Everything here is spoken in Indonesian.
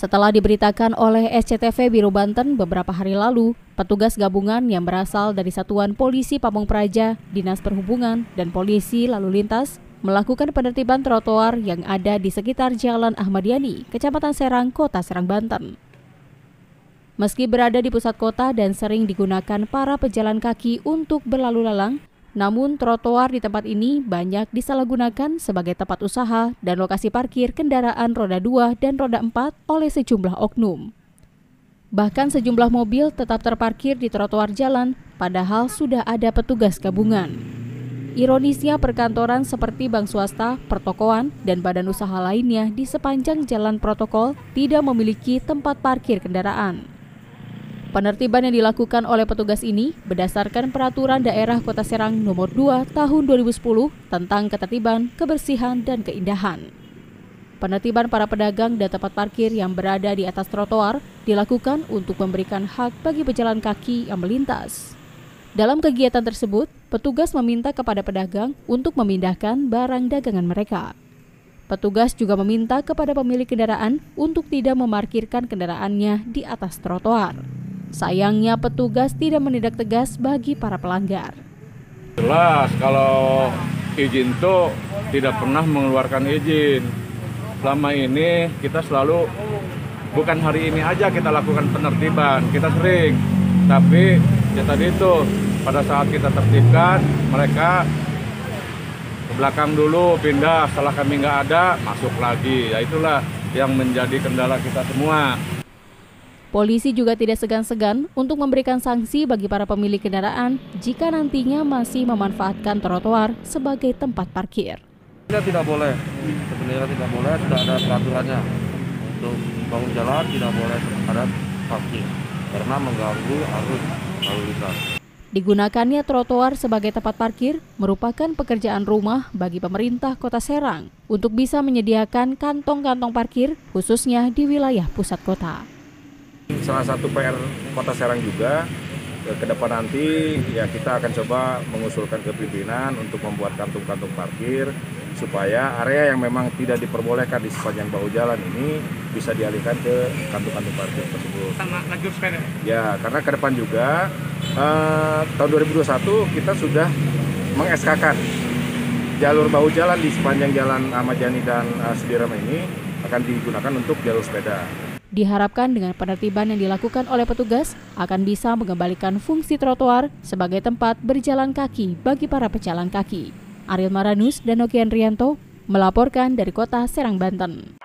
Setelah diberitakan oleh SCTV Biro Banten beberapa hari lalu, petugas gabungan yang berasal dari Satuan Polisi Pamung Praja, Dinas Perhubungan, dan Polisi Lalu Lintas melakukan penertiban trotoar yang ada di sekitar Jalan Ahmad Yani, Kecamatan Serang, Kota Serang, Banten. Meski berada di pusat kota dan sering digunakan para pejalan kaki untuk berlalu lalang, namun, trotoar di tempat ini banyak disalahgunakan sebagai tempat usaha dan lokasi parkir kendaraan roda 2 dan roda 4 oleh sejumlah oknum. Bahkan sejumlah mobil tetap terparkir di trotoar jalan, padahal sudah ada petugas gabungan. Ironisnya perkantoran seperti bank swasta, pertokoan, dan badan usaha lainnya di sepanjang jalan protokol tidak memiliki tempat parkir kendaraan. Penertiban yang dilakukan oleh petugas ini berdasarkan Peraturan Daerah Kota Serang Nomor 2 Tahun 2010 tentang ketertiban, kebersihan, dan keindahan. Penertiban para pedagang dan tempat parkir yang berada di atas trotoar dilakukan untuk memberikan hak bagi pejalan kaki yang melintas. Dalam kegiatan tersebut, petugas meminta kepada pedagang untuk memindahkan barang dagangan mereka. Petugas juga meminta kepada pemilik kendaraan untuk tidak memarkirkan kendaraannya di atas trotoar. Sayangnya petugas tidak menindak tegas bagi para pelanggar. Jelas kalau izin itu tidak pernah mengeluarkan izin. Selama ini kita selalu bukan hari ini aja kita lakukan penertiban, kita sering. Tapi ya tadi itu pada saat kita tertibkan mereka ke belakang dulu pindah setelah kami nggak ada masuk lagi. Ya itulah yang menjadi kendala kita semua. Polisi juga tidak segan-segan untuk memberikan sanksi bagi para pemilik kendaraan jika nantinya masih memanfaatkan trotoar sebagai tempat parkir. Tidak, tidak boleh, sebenarnya tidak boleh, sudah ada peraturannya. Untuk bangun jalan tidak boleh ada parkir karena mengganggu arus lalu lintas. Digunakannya trotoar sebagai tempat parkir merupakan pekerjaan rumah bagi pemerintah Kota Serang untuk bisa menyediakan kantong-kantong parkir khususnya di wilayah pusat kota salah satu PR Kota Serang juga ke depan nanti ya kita akan coba mengusulkan ke pimpinan untuk membuat kantung-kantung parkir supaya area yang memang tidak diperbolehkan di sepanjang bahu jalan ini bisa dialihkan ke kantung-kantung parkir tersebut. Sama lajur sepeda? Ya, karena ke depan juga eh, tahun 2021 kita sudah mengeskakan jalur bahu jalan di sepanjang jalan Ahmad Yani dan uh, Sudirman ini akan digunakan untuk jalur sepeda. Diharapkan dengan penertiban yang dilakukan oleh petugas akan bisa mengembalikan fungsi trotoar sebagai tempat berjalan kaki bagi para pejalan kaki. Ariel Maranus dan Nokian Rianto melaporkan dari kota Serang, Banten.